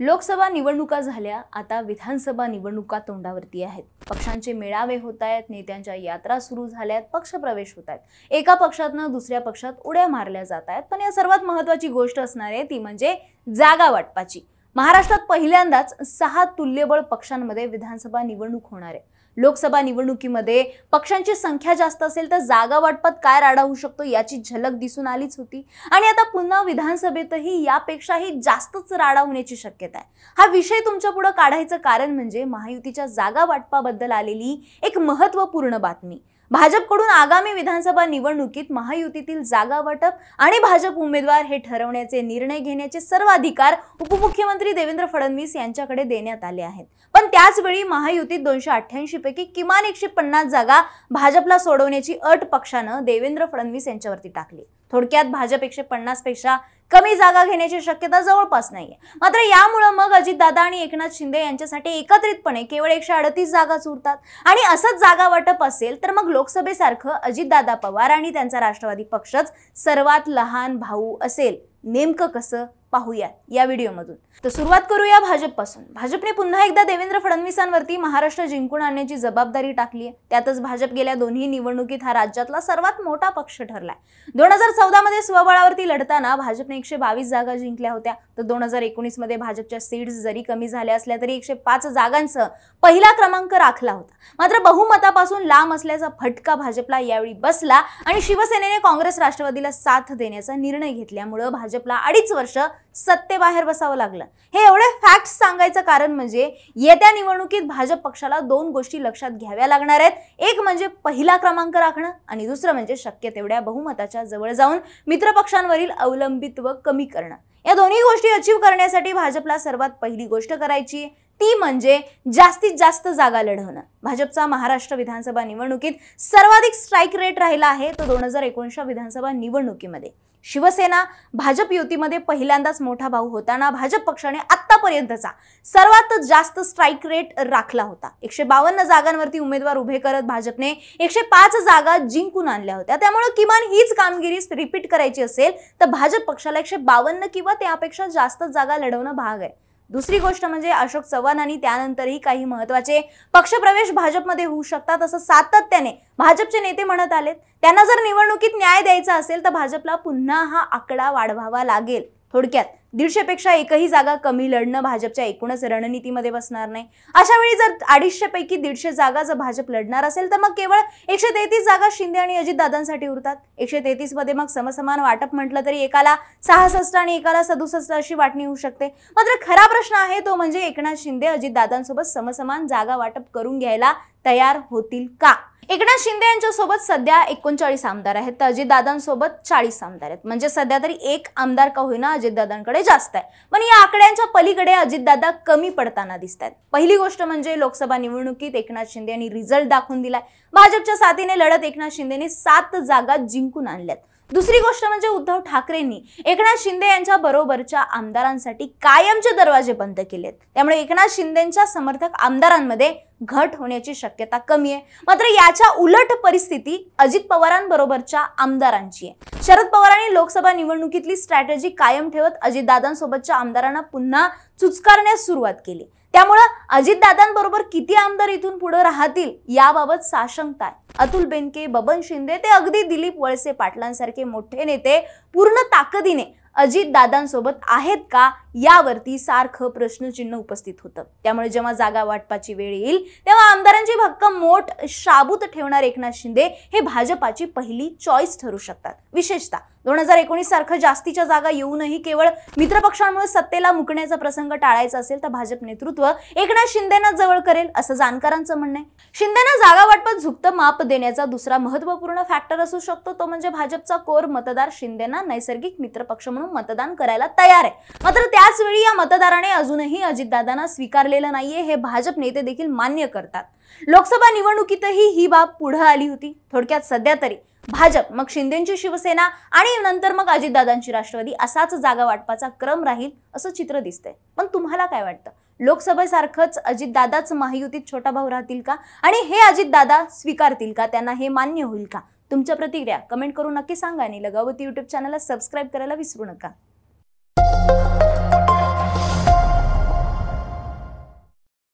लोकसभा निवडणुका झाल्या आता विधानसभा निवडणुका तोंडावरती आहेत. पक्षांचे मेळावे होत आहेत नेत्यांच्या यात्रा सुरू झाल्यात पक्षप्रवेश होत आहेत. एका पक्षातनं दुसऱ्या पक्षात उड्या मारल्या जात आहेत पण या सर्वात महत्वाची गोष्ट असणार आहे ती म्हणजे जागा वाटपाची. महाराष्ट्रात पहिल्यांदाच सहा तुल्यबळ पक्षांमध्ये विधानसभा निवडणूक होणार आहे. लोकसभा निवडणुकीमध्ये पक्षांची संख्या जास्त असेल तर जागा वाटपात काय राडा होऊ शकतो याची झलक दिसून आलीच होती. आणि आता पुन्हा विधानसभेतही यापेक्षाही जास्तच राडा होण्याची शक्यता आहे. हा विषय तुमच्यापुढे काढायचं कारण म्हणजे महायुतीच्या जागा वाटपाबद्दल आलेली एक महत्त्वपूर्ण बातमी. भाजपकडून आगामी विधानसभा निवडणुकीत महायुतीतील जागा वाटप आणि भाजप उमेदवार हे ठरवण्याचे निर्णय घेण्याचे सर्व अधिकार उपमुख्यमंत्री देवेंद्र फडणवीस यांच्याकडे देण्यात आले आहेत. पण त्याचवेळी महायुतीत दोनशे अठ्ठ्याऐंशी पैकी किमान एकशे पन्नास जागा भाजपला सोडवण्याची अट पक्षानं देवेंद्र फडणवीस यांच्यावरती टाकली. थोडक्यात भाजप एकशे पन्नासपेक्षा कमी जागा घेण्याची शक्यता जवळपास नाहीये. मात्र यामुळं मग अजितदादा आणि एकनाथ शिंदे यांच्यासाठी एकत्रितपणे केवळ एकशे अडतीस जागाच उरतात आणि असंच जागा वाटप असेल तर मग लोकसभेसारखं अजितदादा पवार आणि त्यांचा राष्ट्रवादी पक्षच सर्वात लहान भाऊ असेल. नेमकं कसं? पाहूया या व्हिडिओमधून. तर सुरुवात करूया भाजपपासून. भाजपने पुन्हा एकदा देवेंद्र फडणवीसांवरती महाराष्ट्र जिंकून आणण्याची जबाबदारी टाकली आहे. त्यातच भाजप गेल्या दोन्ही निवडणुकीत हा राज्यातला सर्वात मोठा पक्ष ठरलाय. दोन हजार चौदा मध्ये स्वबळावरती लढताना भाजपने एकशे बावीस जागा जिंकल्या होत्या. तर दोन हजार एकोणीसमध्ये भाजपच्या सीट्स जरी कमी झाल्या असल्या तरी एकशे पाच जागांसह पहिला क्रमांक राखला होता. मात्र बहुमतापासून लांब असल्याचा फटका भाजपला यावेळी बसला आणि शिवसेनेने काँग्रेस राष्ट्रवादीला साथ देण्याचा निर्णय घेतल्यामुळं भाजपला अडीच वर्ष सत्तेबाहेर बसावं लागलं. हे एवढे फॅक्ट सांगायचं कारण म्हणजे येत्या निवडणुकीत भाजप पक्षाला दोन गोष्टी लक्षात घ्याव्या लागणार आहेत. एक म्हणजे पहिला क्रमांक राखणं आणि दुसरं म्हणजे शक्य तेवढ्या बहुमताच्या जवळ जाऊन मित्रपक्षांवरील अवलंबित्व कमी करणं. या दोन्ही गोष्टी अचीव करण्यासाठी भाजपला सर्वात पहिली गोष्ट करायची. ती म्हणजे जास्तीत जास्त जागा लढवणं. भाजपचा महाराष्ट्र विधानसभा निवडणुकीत सर्वाधिक स्ट्राईक रेट राहिला आहे तो दोन हजार एकोणीसच्या विधानसभा निवडणुकीमध्ये. शिवसेना भाजप युतीमध्ये पहिल्यांदाच मोठा भाऊ होताना भाजप पक्षाने आत्तापर्यंतचा सर्वात जास्त स्ट्राईक रेट राखला होता. एकशे बावन्न जागांवरती उमेदवार उभे करत भाजपने एकशे पाच जागा जिंकून आणल्या होत्या. त्यामुळे किमान हीच कामगिरी रिपीट करायची असेल तर भाजप पक्षाला एकशे बावन्न किंवा त्यापेक्षा जास्त जागा लढवणं भाग आहे. दुसरी गोष्ट म्हणजे अशोक चव्हाण आणि त्यानंतरही काही महत्त्वाचे पक्षप्रवेश भाजपमध्ये होऊ शकतात असं सातत्याने भाजपचे नेते म्हणत आलेत. त्यांना जर निवडणुकीत न्याय द्यायचा असेल तर भाजपला पुन्हा हा आकडा वाढवावा लागेल. थोडक्यात दीडशेपेक्षा एकही जागा कमी लढणं भाजपच्या एकूणच रणनीतीमध्ये बसणार नाही. अशा वेळी जर अडीचशेपैकी दीडशे जागा जर भाजप लढणार असेल तर मग केवळ एकशे तेहतीस जागा शिंदे आणि अजितदादांसाठी उरतात. एकशे तेहतीसमध्ये मग समसमान वाटप म्हटलं तरी एकाला सहासष्ट आणि एकाला सदुसष्ट अशी वाटणी होऊ शकते. मात्र खरा प्रश्न आहे तो म्हणजे एकनाथ शिंदे अजितदादांसोबत समसमान जागा वाटप करून घ्यायला तयार होतील का? एकनाथ शिंदे यांच्यासोबत सध्या एकोणचाळीस आमदार आहेत. तर अजितदादांसोबत चाळीस आमदार आहेत. म्हणजे सध्या तरी एक आमदार का होईना अजितदादांकडे जास्त आहे. पण या आकड्यांच्या पलीकडे अजितदादा कमी पडताना दिसत आहेत पहिली गोष्ट म्हणजे लोकसभा निवडणुकीत एकनाथ शिंदे यांनी रिझल्ट दाखवून दिलाय. भाजपच्या साथीने लढत एकनाथ शिंदेने सात जागा जिंकून आणल्यात. दुसरी गोष्ट म्हणजे उद्धव ठाकरेंनी एकनाथ शिंदे यांच्या बरोबरच्या आमदारांसाठी कायमचे दरवाजे बंद केलेत. त्यामुळे एकनाथ शिंदेच्या समर्थक आमदारांमध्ये घट होण्याची शक्यता कमी आहे. मात्र याच्या उलट परिस्थिती अजित पवारांबरोबरच्या आमदारांची आहे. शरद पवारांनी लोकसभा निवडणुकीतली स्ट्रॅटेजी कायम ठेवत अजितदादांसोबतच्या आमदारांना पुन्हा चुचकारण्यास सुरुवात केली. त्यामुळं अजितदादांबरोबर किती आमदार इथून पुढे राहतील याबाबत साशंकता आहे. अतुल बेनके बबन शिंदे ते अगदी दिलीप वळसे पाटलांसारखे मोठे नेते पूर्ण ताकदीने अजितदादांसोबत आहेत का यावरती सारखं प्रश्नचिन्ह उपस्थित होतं. त्यामुळे जेव्हा जागा वाटपाची वेळ येईल तेव्हा आमदारांची भक्कम मोठ शाबूत ठेवणार एकनाथ शिंदे हे भाजपाची पहिली चॉईस ठरू शकतात. विशेषतः दोन हजार एकोणीस सारखं जास्तीच्या जागा येऊनही केवळ मित्रपक्षांमुळे सत्तेला मुकण्याचा प्रसंग टाळायचा असेल तर भाजप नेतृत्व एकनाथ शिंदेना जवळ करेल असं जाणकारांचं म्हणणं आहे. शिंदेना जागा वाटपात झुकतं माप देण्याचा दुसरा महत्त्वपूर्ण फॅक्टर असू शकतो तो म्हणजे भाजपचा कोर मतदार शिंदेना नैसर्गिक मित्रपक्ष म्हणून मतदान करायला तयार आहे. मात्र त्याच वेळी या मतदाराने अजूनही अजितदादांना स्वीकारलेलं नाहीये हे भाजप नेते देखील मान्य करतात. लोकसभा निवडणुकीतही ही बाब पुढे आली होती. थोडक्यात सध्या तरी भाजप मग शिंदेची शिवसेना आणि नंतर मग अजितदादांची राष्ट्रवादी असाच जागा वाटपाचा क्रम राहील असं चित्र दिसतंय. पण तुम्हाला काय वाटतं? लोकसभेसारखंच अजितदादाच महायुतीत छोटा भाऊ राहतील का? आणि हे अजितदादा स्वीकारतील का? त्यांना हे मान्य होईल का? तुमच्या प्रतिक्रिया कमेंट करून नक्की सांगा आणि लगावती युट्यूब चॅनलला सबस्क्राईब करायला विसरू नका.